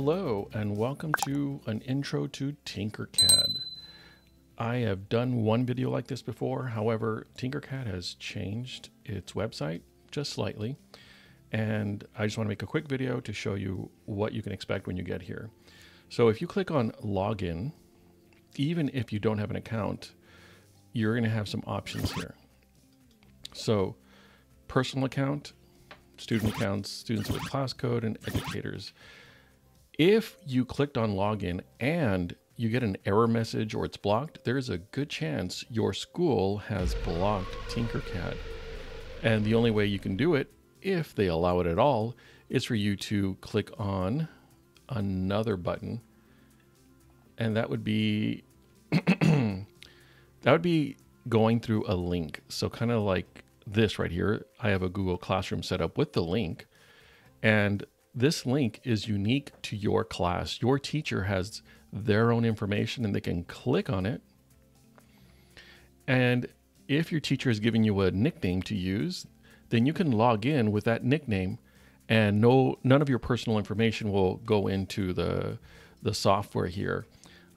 Hello, and welcome to an intro to Tinkercad. I have done one video like this before. However, Tinkercad has changed its website just slightly. And I just want to make a quick video to show you what you can expect when you get here. So if you click on login, even if you don't have an account, you're going to have some options here. So personal account, student accounts, students with class code, and educators. If you clicked on login and you get an error message or it's blocked, there's a good chance your school has blocked Tinkercad. And the only way you can do it, if they allow it at all, is for you to click on another button. And that would be that would be going through a link. So kind of like this right here. I have a Google Classroom set up with the link. And this link is unique to your class. Your teacher has their own information and they can click on it. And if your teacher is giving you a nickname to use, then you can log in with that nickname and no none of your personal information will go into the the software here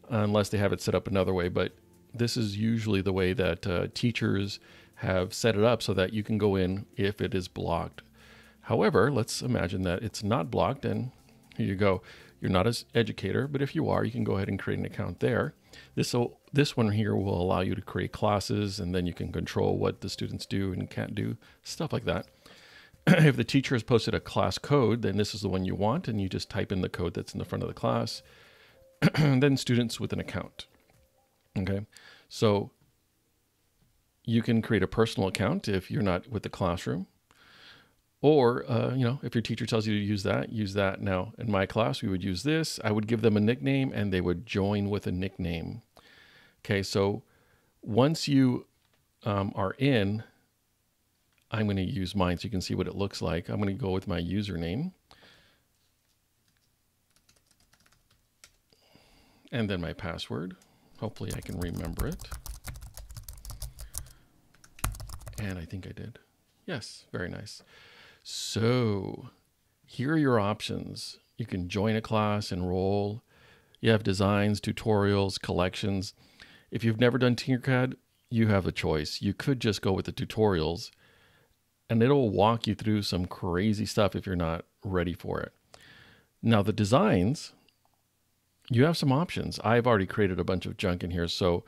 unless they have it set up another way but this is usually the way that uh, teachers have set it up so that you can go in if it is blocked However, let's imagine that it's not blocked and here you go. You're not an educator, but if you are, you can go ahead and create an account there. This will, this one here will allow you to create classes and then you can control what the students do and can't do, stuff like that. if the teacher has posted a class code, then this is the one you want and you just type in the code that's in the front of the class. And then students with an account. Okay. So you can create a personal account if you're not with the classroom. Or, uh, you know, if your teacher tells you to use that, use that. Now, in my class, we would use this. I would give them a nickname and they would join with a nickname. Okay, so once you um, are in, I'm going to use mine so you can see what it looks like. I'm going to go with my username. And then my password. Hopefully I can remember it. And I think I did. Yes, very nice. So here are your options. You can join a class, enroll. You have designs, tutorials, collections. If you've never done Tinkercad, you have a choice. You could just go with the tutorials and it'll walk you through some crazy stuff if you're not ready for it. Now, the designs, you have some options. I've already created a bunch of junk in here. So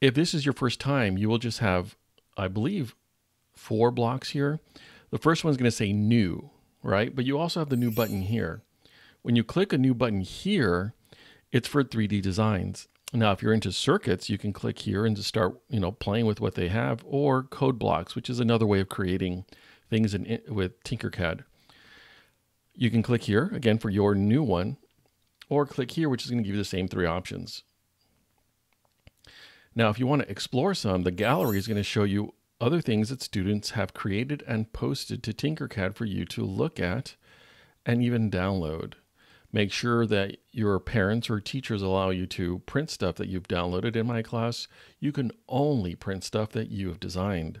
if this is your first time, you will just have, I believe, four blocks here. The first one's going to say new, right? But you also have the new button here. When you click a new button here, it's for 3D designs. Now, if you're into circuits, you can click here and just start, you know, playing with what they have, or code blocks, which is another way of creating things in, with Tinkercad. You can click here again for your new one, or click here, which is going to give you the same three options. Now, if you want to explore some, the gallery is going to show you other things that students have created and posted to Tinkercad for you to look at and even download. Make sure that your parents or teachers allow you to print stuff that you've downloaded in my class. You can only print stuff that you have designed.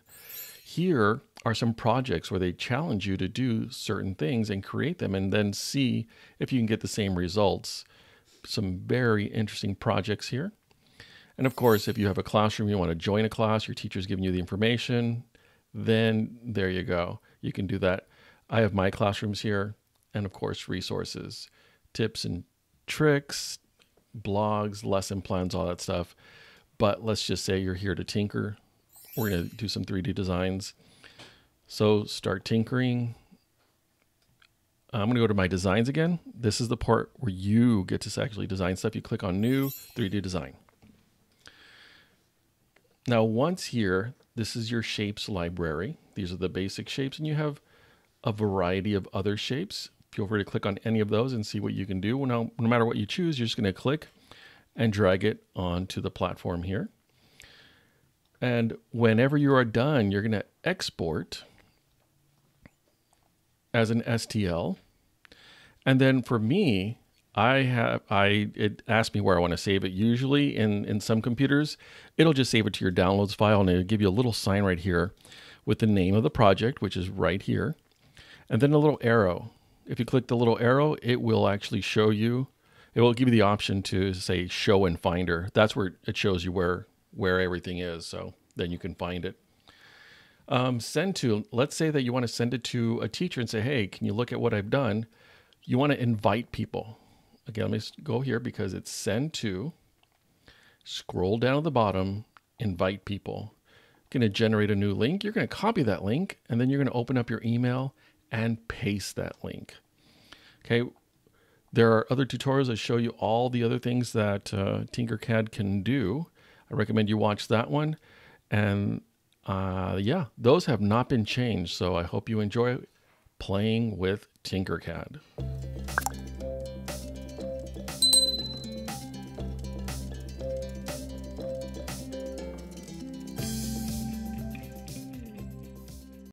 Here are some projects where they challenge you to do certain things and create them and then see if you can get the same results. Some very interesting projects here. And of course, if you have a classroom, you want to join a class, your teacher's giving you the information, then there you go. You can do that. I have my classrooms here, and of course, resources, tips and tricks, blogs, lesson plans, all that stuff. But let's just say you're here to tinker. We're going to do some 3D designs. So start tinkering. I'm going to go to my designs again. This is the part where you get to actually design stuff. You click on new 3D design. Now, once here, this is your shapes library. These are the basic shapes, and you have a variety of other shapes. Feel free to click on any of those and see what you can do. Now, no matter what you choose, you're just going to click and drag it onto the platform here. And whenever you are done, you're going to export as an STL. And then for me, I have I it asked me where I want to save it. Usually in in some computers, it'll just save it to your downloads file and it'll give you a little sign right here with the name of the project, which is right here, and then a little arrow. if you click the little arrow, it will actually show you. It will give you the option to say show in Finder. That's where it shows you where where everything is. So then you can find it. Um, send to. Let's say that you want to send it to a teacher and say, "Hey, can you look at what I've done?" You want to invite people. Again, let me go here because it's send to. Scroll down to the bottom, invite people. Going to generate a new link. You're going to copy that link, and then you're going to open up your email and paste that link. Okay. There are other tutorials that show you all the other things that uh, Tinkercad can do. I recommend you watch that one. And uh, yeah, those have not been changed. So I hope you enjoy playing with Tinkercad.